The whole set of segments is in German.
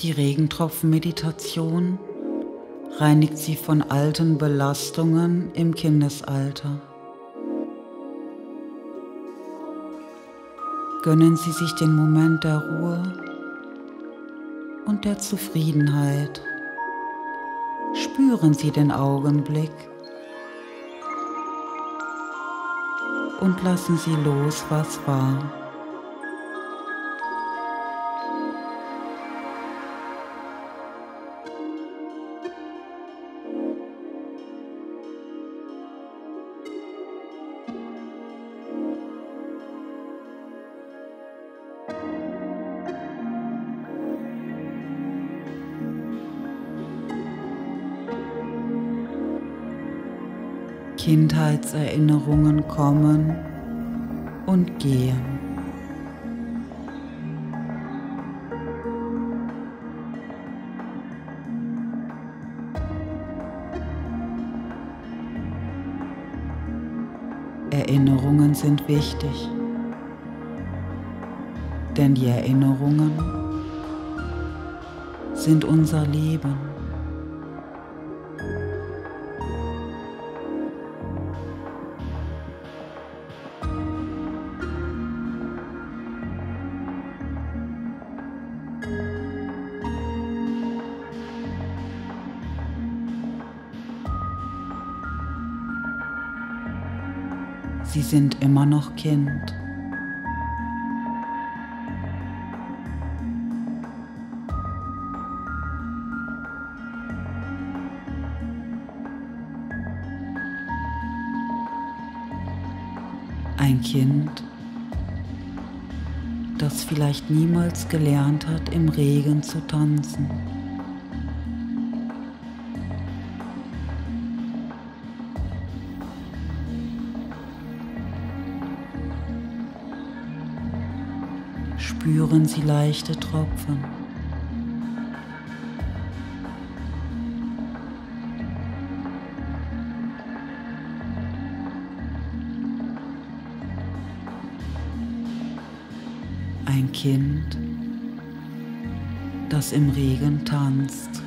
Die Regentropfenmeditation reinigt sie von alten Belastungen im Kindesalter. Gönnen Sie sich den Moment der Ruhe und der Zufriedenheit. Spüren Sie den Augenblick und lassen Sie los, was war. Kindheitserinnerungen kommen und gehen. Erinnerungen sind wichtig, denn die Erinnerungen sind unser Leben. Sie sind immer noch Kind. Ein Kind, das vielleicht niemals gelernt hat, im Regen zu tanzen. Spüren Sie leichte Tropfen. Ein Kind, das im Regen tanzt.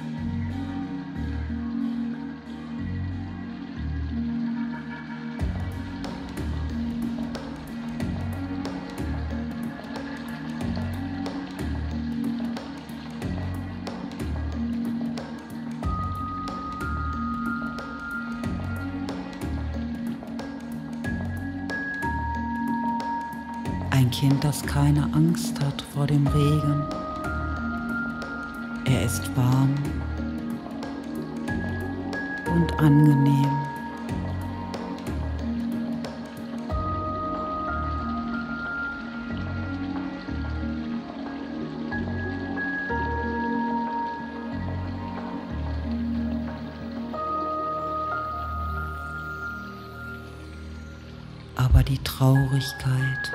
Kind, das keine Angst hat vor dem Regen. Er ist warm und angenehm. Aber die Traurigkeit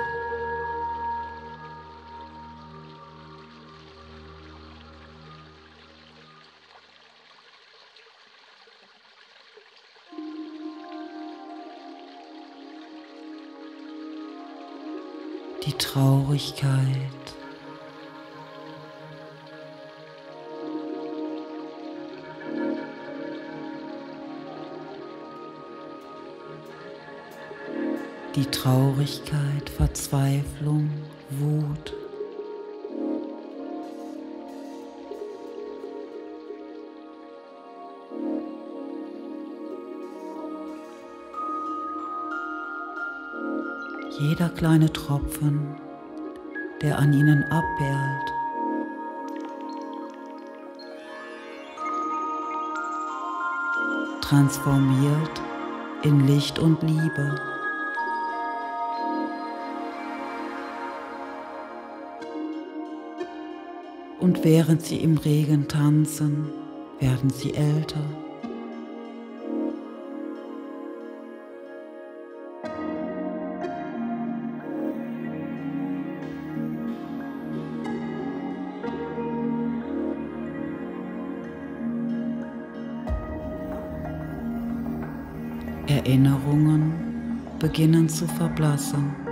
die Traurigkeit. Die Traurigkeit, Verzweiflung, Wut. Jeder kleine Tropfen, der an ihnen abperlt. transformiert in Licht und Liebe. Und während sie im Regen tanzen, werden sie älter. Erinnerungen beginnen zu verblassen.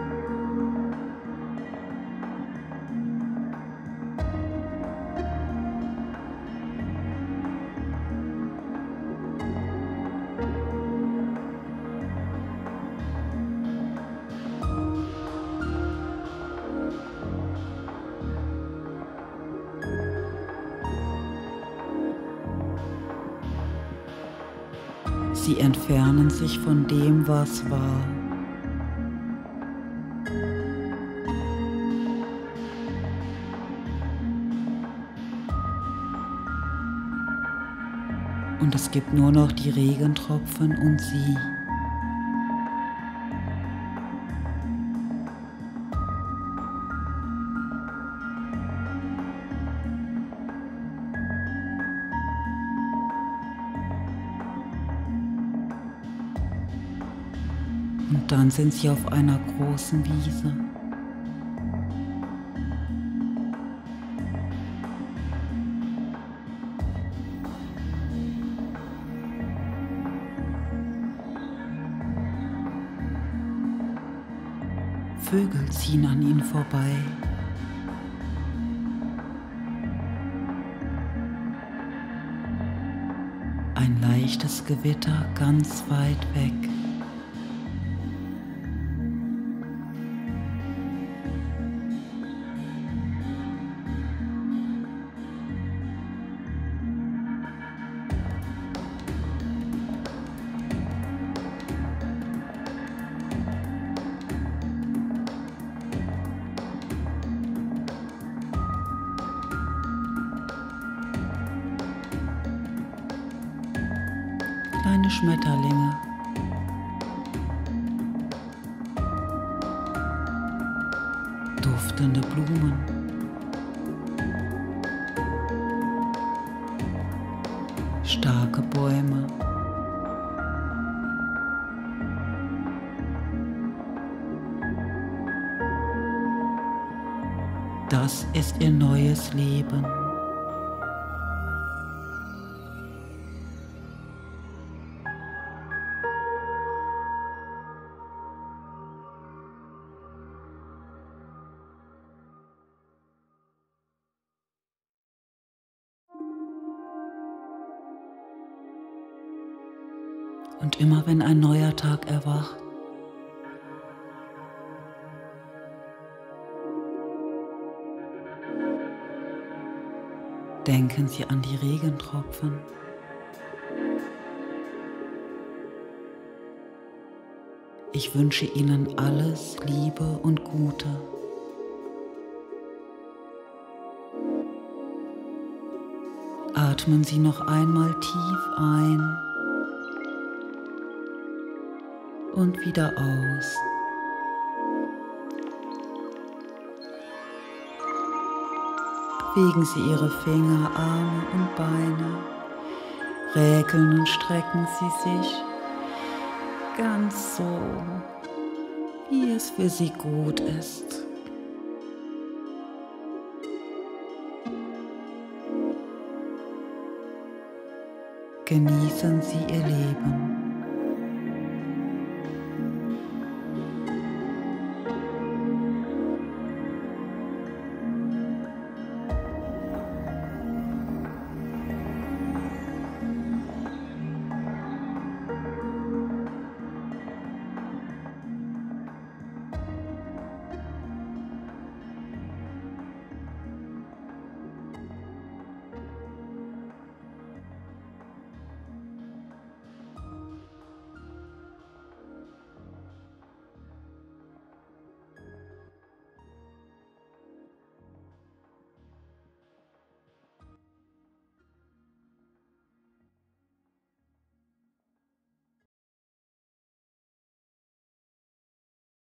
Sie entfernen sich von dem, was war. Und es gibt nur noch die Regentropfen und sie. Und dann sind sie auf einer großen Wiese. Vögel ziehen an ihnen vorbei. Ein leichtes Gewitter ganz weit weg. Kleine Schmetterlinge. Duftende Blumen. Starke Bäume. Das ist ihr neues Leben. Und immer wenn ein neuer Tag erwacht, denken Sie an die Regentropfen. Ich wünsche Ihnen alles Liebe und Gute. Atmen Sie noch einmal tief ein und wieder aus. Bewegen Sie Ihre Finger, Arme und Beine. Räkeln und strecken Sie sich ganz so, wie es für Sie gut ist. Genießen Sie Ihr Leben.